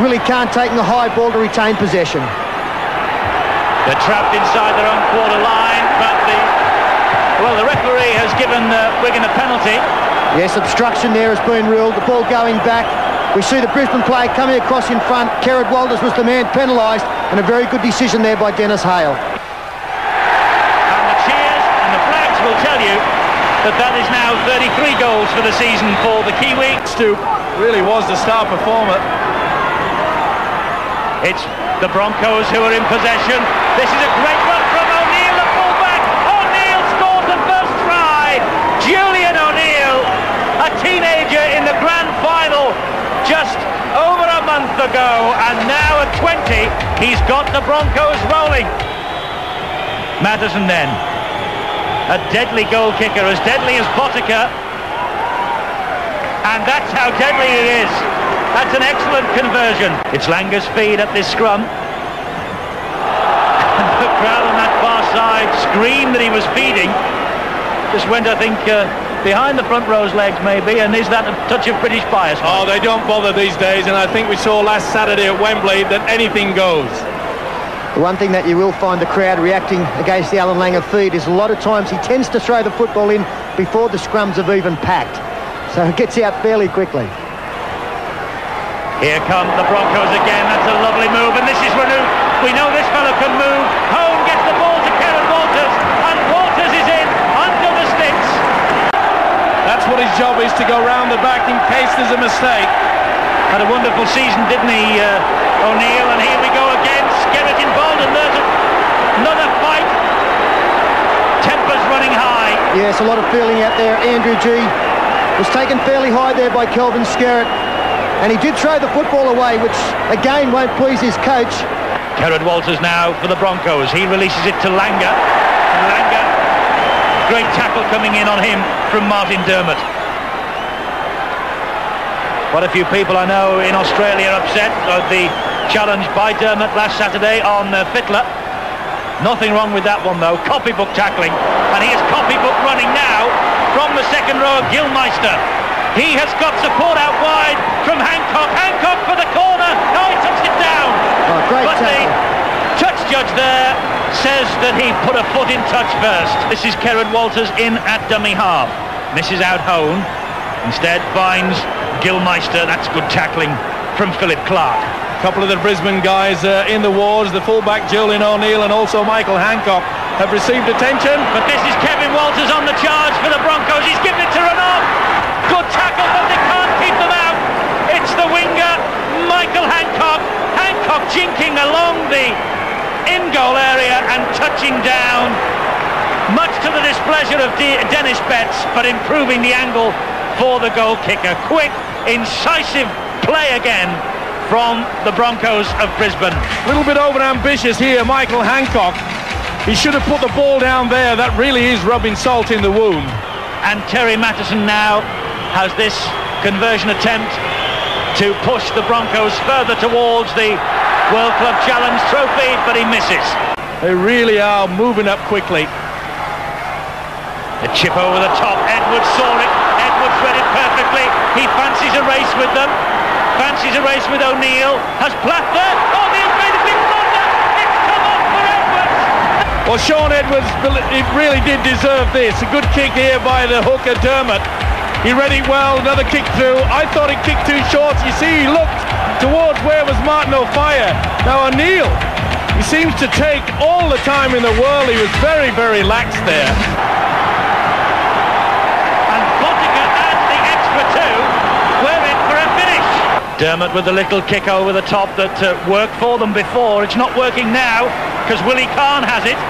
Willie Carne take the high ball to retain possession. They're trapped inside their own quarter line, but the well, the referee has given uh, Wigan a penalty. Yes, obstruction there has been ruled. The ball going back. We see the Brisbane player coming across in front. Kerrod Walters was the man penalised, and a very good decision there by Dennis Hale. And the cheers and the flags will tell you that that is now 33 goals for the season for the Kiwi. Stoop really was the star performer. It's the Broncos who are in possession. This is a great run from O'Neill, the fullback. O'Neill scores the first try. Julian O'Neill, a teenager in the grand final just over a month ago, and now at 20, he's got the Broncos rolling. Matterson then, a deadly goal kicker, as deadly as Botica, and that's how deadly he is. That's an excellent conversion. It's Langer's feed at this scrum. the crowd on that far side screamed that he was feeding. Just went, I think, uh, behind the front row's legs maybe, and is that a touch of British bias? Oh, they don't bother these days, and I think we saw last Saturday at Wembley that anything goes. The one thing that you will find the crowd reacting against the Allan Langer feed is a lot of times he tends to throw the football in before the scrums have even packed. So it gets out fairly quickly. Here come the Broncos again. That's a lovely move. And this is Renouf. We know this fellow can move. Hohn gets the ball to Kerrod Walters. And Walters is in under the sticks. That's what his job is, to go round the back in case there's a mistake. Had a wonderful season, didn't he, uh, O'Neill? And here we go again. Skerrett involved. And there's another fight. Tempers running high. Yes, a lot of feeling out there. Andrew Gee was taken fairly high there by Kelvin Skerrett. And he did throw the football away, which again won't please his coach. Kerrod Walters now for the Broncos. He releases it to Langer. Langer, great tackle coming in on him from Martin Dermott. Quite a few people I know in Australia upset at the challenge by Dermott last Saturday on uh, Fittler. Nothing wrong with that one though. Copybook tackling. And he is copybook running now from the second row of Gillmeister. He has got support out wide from Hancock. Hancock for the corner. No, he touched it down. Oh, great but tackle. the touch judge there says that he put a foot in touch first. This is Kerrod Walters in at dummy half. Misses out Hohn. Instead finds Gillmeister. That's good tackling from Philip Clarke. A couple of the Brisbane guys uh, in the wards, the fullback Julian O'Neill and also Michael Hancock have received attention. But this is Kevin Walters on the charge for the Broncos. He's given it to Renouf. Good tackle, but they can't keep them out. It's the winger, Michael Hancock. Hancock jinking along the in-goal area and touching down. Much to the displeasure of De- Denis Betts, but improving the angle for the goal kicker. Quick, incisive play again from the Broncos of Brisbane. A little bit over ambitious here, Michael Hancock. He should have put the ball down there. That really is rubbing salt in the wound. And Terry Matterson now has this conversion attempt to push the Broncos further towards the World Club Challenge trophy, but he misses. They really are moving up quickly. The chip over the top. Edwards saw it. Edwards read it perfectly. He fancies a race with them. Fancies a race with O'Neill. Has Platt there. O'Neill's made a big blunder. It's come off for Edwards. Well, Shaun Edwards he really did deserve this. A good kick here by the hooker Dermott. He read it well, another kick through. I thought he kicked too short. You see, he looked towards where was Martin Offiah. Now O'Neill, he seems to take all the time in the world. He was very, very lax there. And Botica adds the extra two. We're in for a finish. Dermott with a little kick over the top that uh, worked for them before. It's not working now because Willie Carne has it.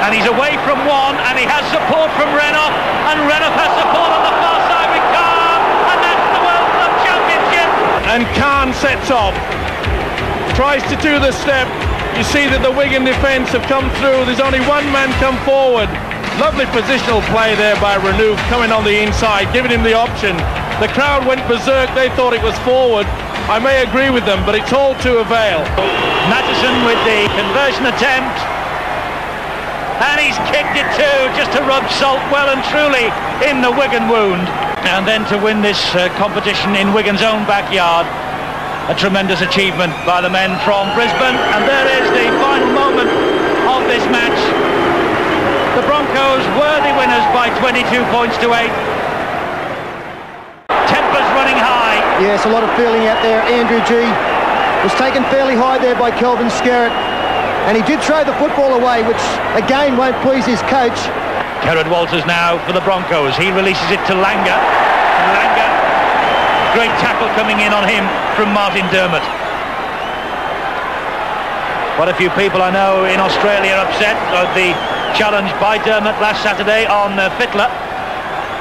And he's away from one and he has support from Renouf. And Renouf has support on the far side with Kahn. And that's the World Club Championship. And Kahn sets off. Tries to do the step. You see that the Wigan defence have come through. There's only one man come forward. Lovely positional play there by Renouf coming on the inside, giving him the option. The crowd went berserk. They thought it was forward. I may agree with them, but it's all to avail. Matterson with the conversion attempt. And he's kicked it too, just to rub salt well and truly in the Wigan wound. And then to win this uh, competition in Wigan's own backyard. A tremendous achievement by the men from Brisbane. And there is the final moment of this match. The Broncos worthy winners by 22 points to 8. Tempers running high. Yes, a lot of feeling out there. Andrew Gee was taken fairly high there by Kelvin Skerrett. And he did throw the football away, which again won't please his coach. Kerrod Walters now for the Broncos. He releases it to Langer. Langer, great tackle coming in on him from Martin Dermott. Quite a few people I know in Australia upset at the challenge by Dermott last Saturday on uh, Fittler.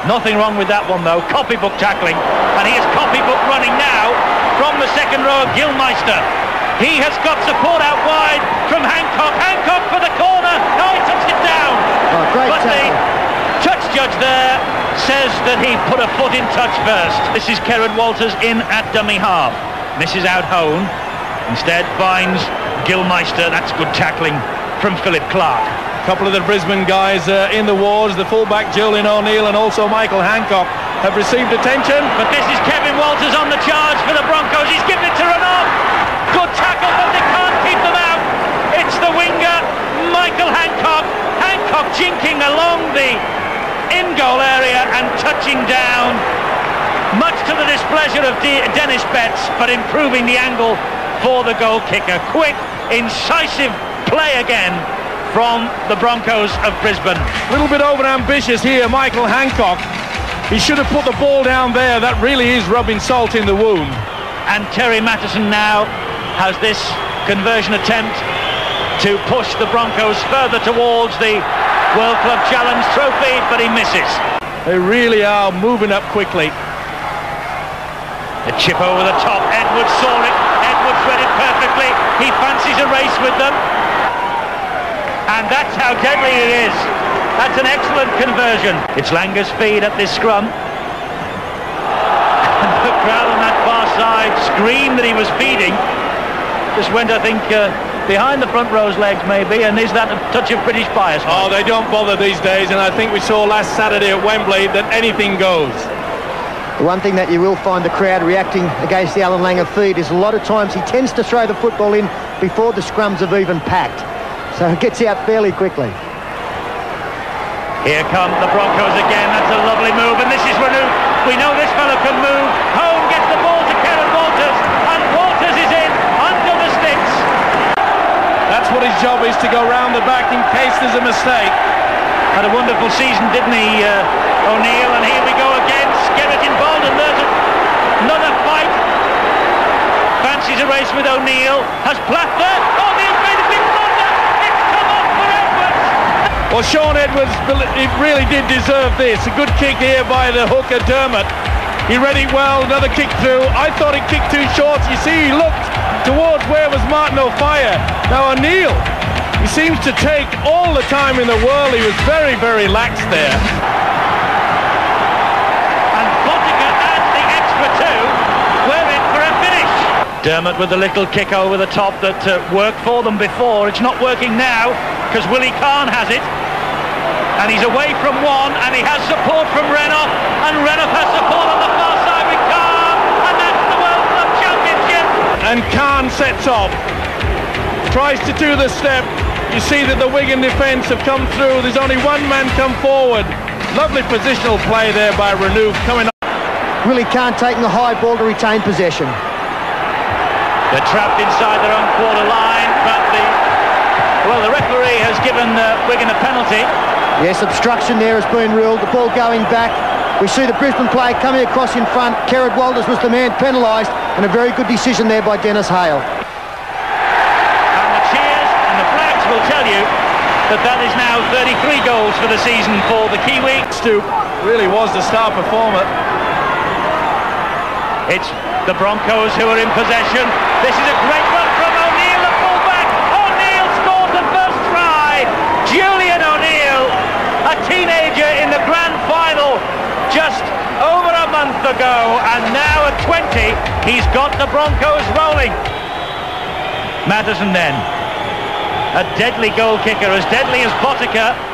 Nothing wrong with that one though. Copybook tackling. And he is copybook running now from the second row of Gillmeister. He has got support out wide from Hancock. Hancock for the corner. Oh, he touched it down. Oh, great but tackle. the touch judge there says that he put a foot in touch first. This is Kerrod Walters in at dummy half. Misses out Hohn. Instead finds Gillmeister. That's good tackling from Philip Clarke. A couple of the Brisbane guys uh, in the wards, the fullback Julian O'Neill and also Michael Hancock have received attention. But this is Kevin Walters on the charge for the Broncos. He's given it to Renouf. Good tackle, but they can't keep them out. It's the winger, Michael Hancock. Hancock jinking along the in-goal area and touching down. Much to the displeasure of De- Denis Betts, but improving the angle for the goal kicker. Quick, incisive play again from the Broncos of Brisbane. A little bit over ambitious here, Michael Hancock. He should have put the ball down there. That really is rubbing salt in the wound. and Terry Matterson now has this conversion attempt to push the Broncos further towards the World Club Challenge trophy, but he misses. They really are moving up quickly. The chip over the top, Edwards saw it, Edwards read it perfectly, he fancies a race with them. And that's how deadly it is. That's an excellent conversion. It's Langer's feed at this scrum. And the crowd on that far side screamed that he was feeding. Just went, I think, uh, behind the front row's legs maybe, and is that a touch of British bias? Oh, they don't bother these days, and I think we saw last Saturday at Wembley that anything goes. The one thing that you will find the crowd reacting against the Allan Langer feed is a lot of times he tends to throw the football in before the scrums have even packed. So it gets out fairly quickly. Here come the Broncos again. That's a lovely move, and this is Renouf. We know this fellow can move. Hohn gets the ball to Kerrod Walters, and Walters is in under the sticks. That's is, to go round the back in case there's a mistake. Had a wonderful season, didn't he, uh, O'Neill? And here we go again. Skerrett involved, and there's another fight. Fancies a race with O'Neill. Has Platt there. O'Neill's made a big blunder. It's come off for Edwards. Well, Shaun Edwards he really did deserve this. A good kick here by the hooker Dermott. He read it well, another kick through. I thought he kicked too short. You see, he looked towards where was Martin Offiah. Now O'Neill, he seems to take all the time in the world. He was very, very lax there. And Botica adds the extra two. We're in for a finish. Dermott with the little kick over the top that uh, worked for them before. It's not working now because Willie Carne has it. And he's away from one and he has support from Renouf. And Renouf has support on the far side with Kahn. And that's the World Club Championship. And Khan sets off. Tries to do the step. You see that the Wigan defence have come through. There's only one man come forward. Lovely positional play there by Renouf coming up. Really can't take the high ball to retain possession. They're trapped inside their own quarter line. But the, well, the referee has given uh, Wigan a penalty. Yes, obstruction there has been ruled. The ball going back. We see the Brisbane player coming across in front. Kerrod Walters was the man penalised, and a very good decision there by Dennis Hale. Tell you that that is now 33 goals for the season for the Kiwi. Stoop really was the star performer. It's the Broncos who are in possession. This is a great run from O'Neill, the fullback. O'Neill scores the first try. Julian O'Neill, a teenager in the grand final just over a month ago. And now at 20, he's got the Broncos rolling. Matterson then. A deadly goal kicker, as deadly as Botica.